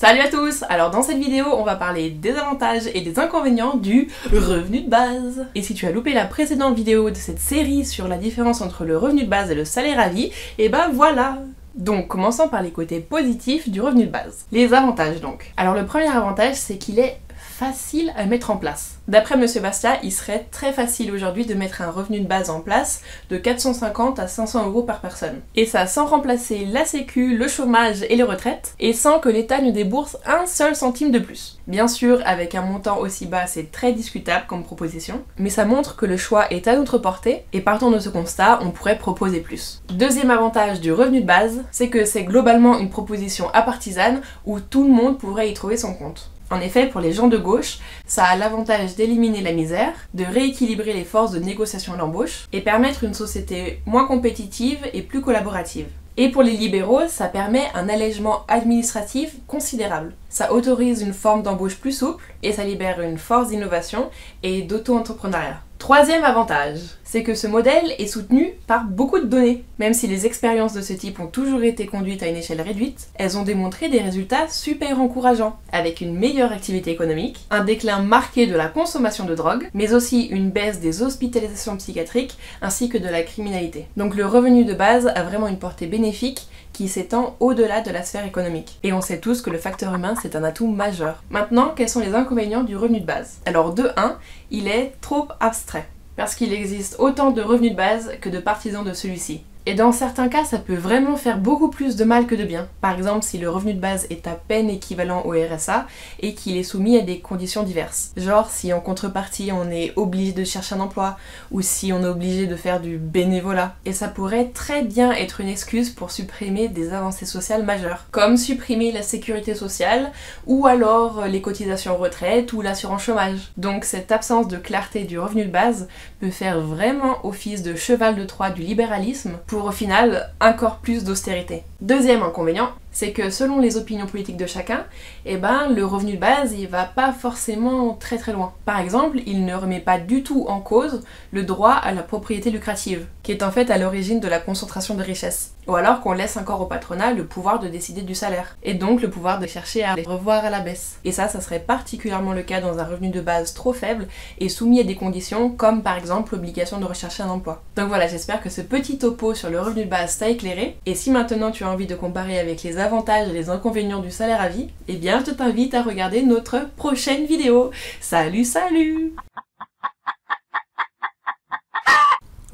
Salut à tous Alors dans cette vidéo, on va parler des avantages et des inconvénients du revenu de base. Et si tu as loupé la précédente vidéo de cette série sur la différence entre le revenu de base et le salaire à vie, et eh ben voilà donc, commençons par les côtés positifs du revenu de base. Les avantages donc. Alors le premier avantage, c'est qu'il est facile à mettre en place. D'après Monsieur Bastia, il serait très facile aujourd'hui de mettre un revenu de base en place de 450 à 500 euros par personne. Et ça sans remplacer la sécu, le chômage et les retraites, et sans que l'État ne débourse un seul centime de plus. Bien sûr, avec un montant aussi bas, c'est très discutable comme proposition, mais ça montre que le choix est à notre portée, et partant de ce constat, on pourrait proposer plus. Deuxième avantage du revenu de base, c'est que c'est globalement une proposition apartisane où tout le monde pourrait y trouver son compte. En effet, pour les gens de gauche, ça a l'avantage d'éliminer la misère, de rééquilibrer les forces de négociation à l'embauche et permettre une société moins compétitive et plus collaborative. Et pour les libéraux, ça permet un allègement administratif considérable. Ça autorise une forme d'embauche plus souple et ça libère une force d'innovation et d'auto-entrepreneuriat. Troisième avantage, c'est que ce modèle est soutenu par beaucoup de données. Même si les expériences de ce type ont toujours été conduites à une échelle réduite, elles ont démontré des résultats super encourageants, avec une meilleure activité économique, un déclin marqué de la consommation de drogue, mais aussi une baisse des hospitalisations psychiatriques ainsi que de la criminalité. Donc le revenu de base a vraiment une portée bénéfique qui s'étend au-delà de la sphère économique. Et on sait tous que le facteur humain, c'est un atout majeur. Maintenant, quels sont les inconvénients du revenu de base? Alors de 1, il est trop abstrait, parce qu'il existe autant de revenus de base que de partisans de celui-ci. Et dans certains cas, ça peut vraiment faire beaucoup plus de mal que de bien. Par exemple, si le revenu de base est à peine équivalent au RSA et qu'il est soumis à des conditions diverses. Genre si en contrepartie on est obligé de chercher un emploi ou si on est obligé de faire du bénévolat. Et ça pourrait très bien être une excuse pour supprimer des avancées sociales majeures, comme supprimer la sécurité sociale ou alors les cotisations retraite ou l'assurance chômage. Donc cette absence de clarté du revenu de base peut faire vraiment office de cheval de Troie du libéralisme au final encore plus d'austérité. Deuxième inconvénient, c'est que selon les opinions politiques de chacun, eh ben, le revenu de base, il va pas forcément très très loin. Par exemple, il ne remet pas du tout en cause le droit à la propriété lucrative, qui est en fait à l'origine de la concentration de richesses. Ou alors qu'on laisse encore au patronat le pouvoir de décider du salaire, et donc le pouvoir de chercher à les revoir à la baisse. Et ça, ça serait particulièrement le cas dans un revenu de base trop faible et soumis à des conditions comme par exemple l'obligation de rechercher un emploi. Donc voilà, j'espère que ce petit topo sur le revenu de base t'a éclairé, et si maintenant tu as envie de comparer avec les avantages et les inconvénients du salaire à vie, eh bien je t'invite à regarder notre prochaine vidéo. Salut salut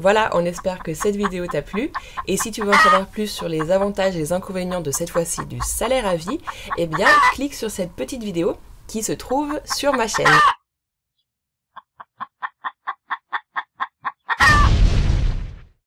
Voilà, on espère que cette vidéo t'a plu. Et si tu veux en savoir plus sur les avantages et les inconvénients de cette fois-ci du salaire à vie, eh bien clique sur cette petite vidéo qui se trouve sur ma chaîne.